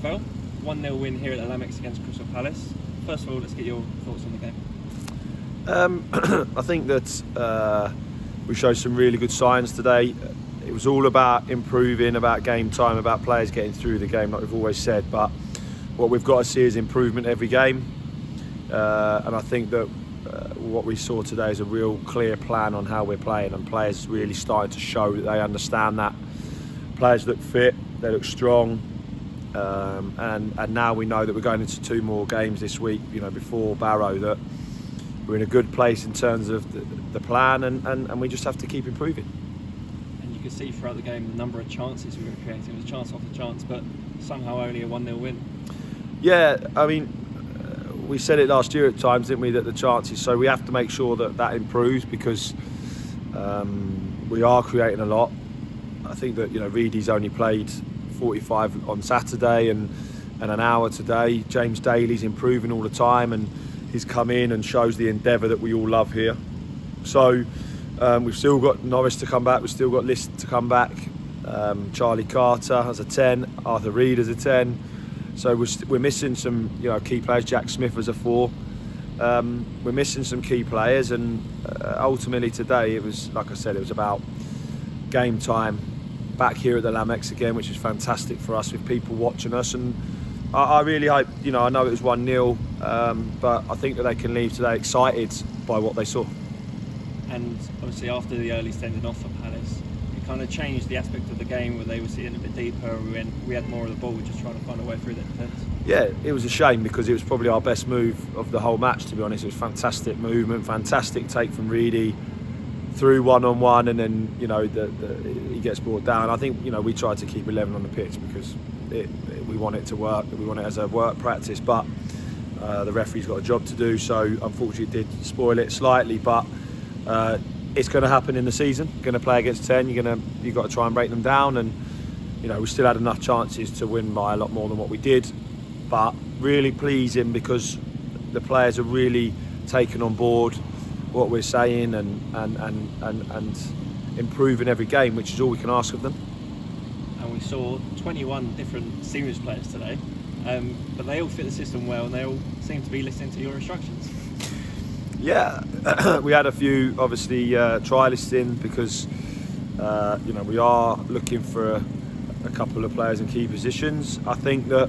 Gravel. 1 0 win here at the Lamex against Crystal Palace. First of all, let's get your thoughts on the game. Um, I think that uh, we showed some really good signs today. It was all about improving, about game time, about players getting through the game, like we've always said. But what we've got to see is improvement every game. Uh, and I think that uh, what we saw today is a real clear plan on how we're playing, and players really starting to show that they understand that. Players look fit, they look strong, um, and and now we know that we're going into two more games this week. You know, before Barrow, that we're in a good place in terms of the, the plan, and, and, and we just have to keep improving. And you can see throughout the game the number of chances we were creating. It was chance after chance, but somehow only a 1 0 win. Yeah, I mean, uh, we said it last year at times, didn't we, that the chances. So we have to make sure that that improves because um, we are creating a lot. I think that you know Reedy's only played 45 on Saturday and and an hour today. James Daly's improving all the time and he's come in and shows the endeavour that we all love here. So um, we've still got Norris to come back. We've still got List to come back. Um, Charlie Carter has a 10. Arthur Read has a 10. So we're, we're missing some you know key players. Jack Smith as a four. Um, we're missing some key players, and uh, ultimately today it was like I said, it was about game time back here at the Lamex again, which is fantastic for us with people watching us. And I, I really hope, you know, I know it was 1 0, um, but I think that they can leave today excited by what they saw. And obviously, after the early sending off for Palace, it kind of changed the aspect of the game where they were sitting a bit deeper. We, went, we had more of the ball, we just trying to find a way through the defence. Yeah, it was a shame because it was probably our best move of the whole match, to be honest. It was fantastic movement, fantastic take from Reedy through one on one, and then you know the, the, he gets brought down. I think you know we tried to keep 11 on the pitch because it, it, we want it to work. We want it as a work practice, but uh, the referee's got a job to do. So unfortunately, it did spoil it slightly, but. Uh, it's going to happen in the season. You're going to play against 10. You're going to you've got to try and break them down, and you know we still had enough chances to win by a lot more than what we did. But really pleasing because the players are really taken on board what we're saying and, and, and, and, and improving every game, which is all we can ask of them. And we saw 21 different serious players today, um, but they all fit the system well and they all seem to be listening to your instructions. Yeah, we had a few obviously uh, trialists in because uh, you know we are looking for a, a couple of players in key positions. I think that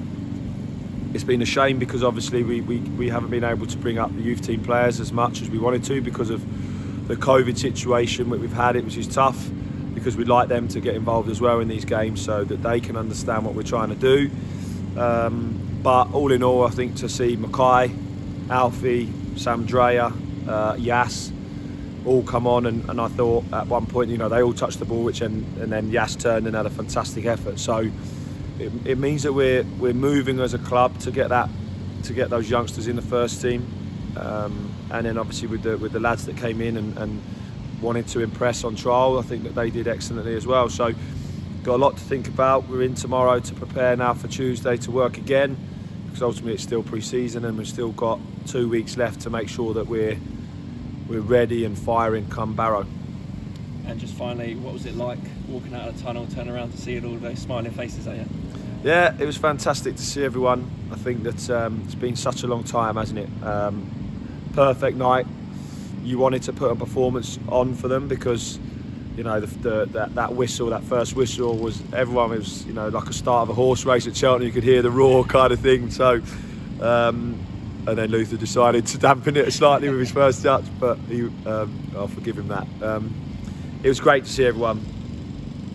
it's been a shame because obviously we, we, we haven't been able to bring up the youth team players as much as we wanted to because of the COVID situation that we've had, it which is tough because we'd like them to get involved as well in these games so that they can understand what we're trying to do. Um, but all in all, I think to see Mackay, Alfie, Sam Dreyer, uh, Yas, all come on and, and, I thought at one point, you know, they all touched the ball, which and, and then Yas turned and had a fantastic effort. So it, it, means that we're we're moving as a club to get that to get those youngsters in the first team, um, and then obviously with the with the lads that came in and, and wanted to impress on trial, I think that they did excellently as well. So got a lot to think about. We're in tomorrow to prepare now for Tuesday to work again because ultimately it's still pre-season and we've still got two weeks left to make sure that we're we're ready and firing come Barrow. And just finally, what was it like walking out of the tunnel, turn around to see all those smiling faces at you? Yeah, it was fantastic to see everyone. I think that um, it's been such a long time, hasn't it? Um, perfect night. You wanted to put a performance on for them because you know the, the, that, that whistle, that first whistle was everyone was you know like a start of a horse race at Cheltenham. You could hear the roar kind of thing. So, um, and then Luther decided to dampen it slightly with his first touch, but he, um, I'll forgive him that. Um, it was great to see everyone.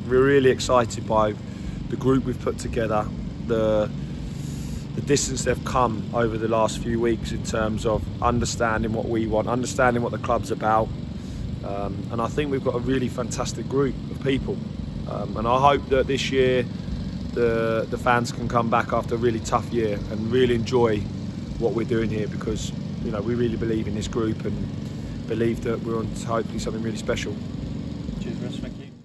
We're really excited by the group we've put together, the the distance they've come over the last few weeks in terms of understanding what we want, understanding what the club's about, um, and I think we've got a really fantastic group of people. Um, and I hope that this year the the fans can come back after a really tough year and really enjoy what we're doing here because you know we really believe in this group and believe that we're on to hopefully something really special. Cheers, Russ. Thank you.